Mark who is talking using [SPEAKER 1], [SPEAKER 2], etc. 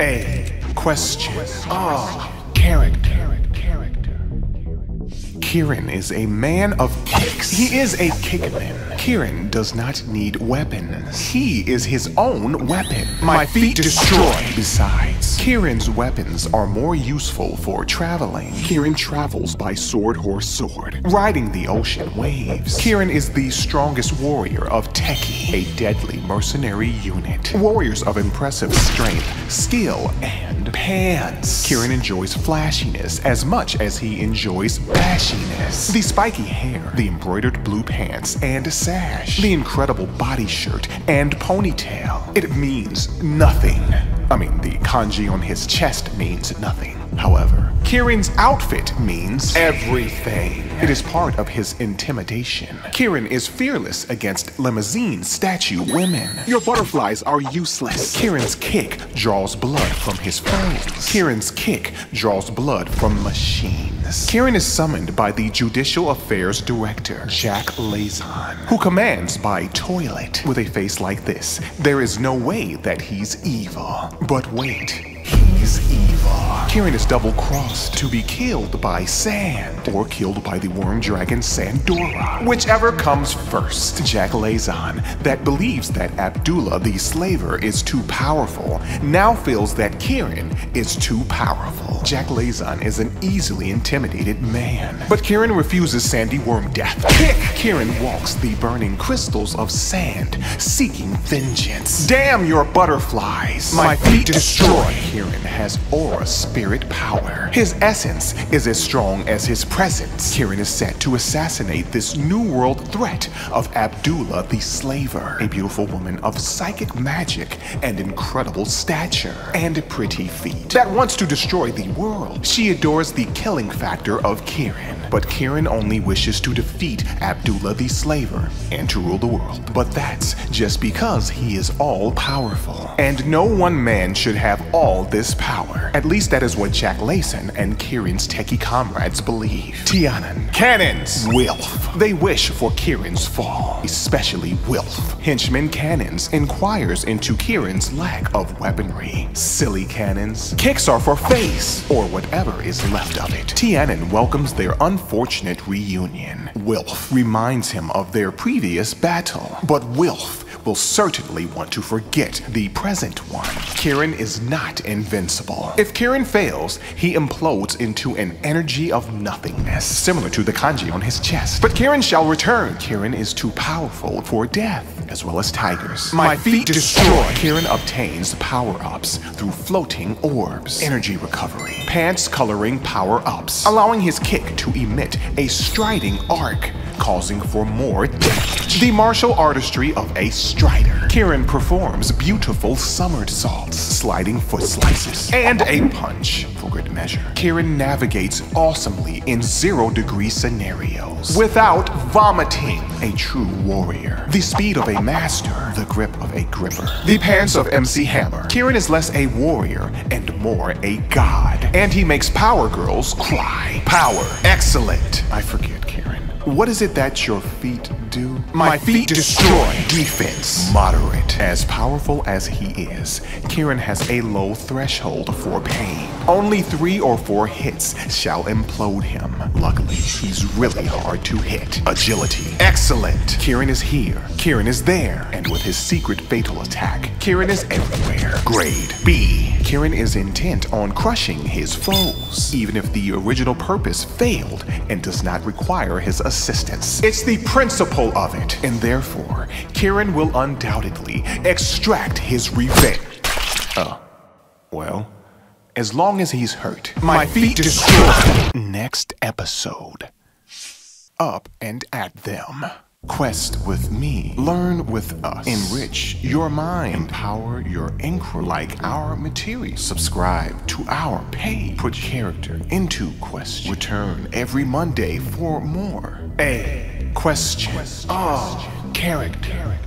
[SPEAKER 1] A question. Oh, character. Kirin is a man of kicks. He is a kickman. Kirin does not need weapons. He is his own weapon. My feet destroy. Besides, Kirin's weapons are more useful for traveling. Kirin travels by sword horse sword, riding the ocean waves. Kirin is the strongest warrior of Teki, a deadly mercenary unit. Warriors of impressive strength, skill, and pants. Kirin enjoys flashiness as much as he enjoys bashiness. The spiky hair, the embroidered blue pants and sash, the incredible body shirt and ponytail. It means nothing. I mean, the kanji on his chest means nothing. However, Kirin's outfit means everything. It is part of his intimidation. Kirin is fearless against limousine statue women. Your butterflies are useless. Kirin's kick draws blood from his foes. Kirin's kick draws blood from machines. Kirin is summoned by the Judicial Affairs Director, Jack Layzon, who commands by toilet. With a face like this, there is no way that he's evil. But wait. Kirin is double crossed to be killed by sand or killed by the worm dragon Sandora. Whichever comes first. Jack Layzon, that believes that Abdulla the slaver is too powerful, now feels that Kirin is too powerful. Jack Layzon is an easily intimidated man. But Kirin refuses Sandy Worm death. Kick! Kirin walks the burning crystals of sand, seeking vengeance. Damn your butterflies! My feet destroy! Kirin has aura spirit power. His essence is as strong as his presence. Kirin is set to assassinate this new world threat of Abdulla the Slaver, a beautiful woman of psychic magic and incredible stature and pretty feet that wants to destroy the world. She adores the killing factor of Kirin, but Kirin only wishes to defeat Abdulla the Slaver and to rule the world. But that's just because he is all powerful. And no one man should have all this power. At least that is what Jack Layzon and Kirin's techie comrades believe. Tianan, cannons, Wilf. They wish for Kirin's fall, especially Wilf. Henchman Cannons inquires into Kirin's lack of weaponry. Silly Cannons, kicks are for face, or whatever is left of it. Tianan welcomes their unfortunate reunion. Wilf reminds him of their previous battle, but Wilf will certainly want to forget the present one. Kirin is not invincible. If Kirin fails, he implodes into an energy of nothingness, similar to the kanji on his chest. But Kirin shall return. Kirin is too powerful for death, as well as tigers. My, feet destroy. Kirin obtains power-ups through floating orbs, energy recovery, pants coloring power-ups, allowing his kick to emit a striding arc causing for more damage. The martial artistry of a strider. Kirin performs beautiful somersaults, sliding foot slices, and a punch for good measure. Kirin navigates awesomely in zero degree scenarios without vomiting. A true warrior. The speed of a master, the grip of a gripper. The pants of MC Hammer. Kirin is less a warrior and more a god. And he makes power girls cry. Power. Excellent. I forget. What is it that your feet do? My, feet, destroy. Defense. Moderate. As powerful as he is, Kirin has a low threshold for pain. Only three or four hits shall implode him. Luckily, he's really hard to hit. Agility. Excellent. Kirin is here. Kirin is there. And with his secret fatal attack, Kirin is everywhere. Grade B. Kirin is intent on crushing his foes, even if the original purpose failed and does not require his assistance. It's the principle of it, and therefore, Kirin will undoubtedly extract his revenge. Oh, well, as long as he's hurt, my, feet destroy. Next episode. Up and at them. Quest with me. Learn with us. Enrich your mind. Empower your inquiry like our material. Subscribe to our page. Put character into question. Return every Monday for more. A question. Oh, character.